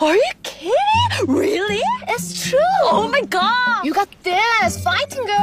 Are you kidding? Really? It's true. Oh my god! You got this. Fighting, girl.